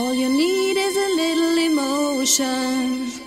All you need is a little emotion.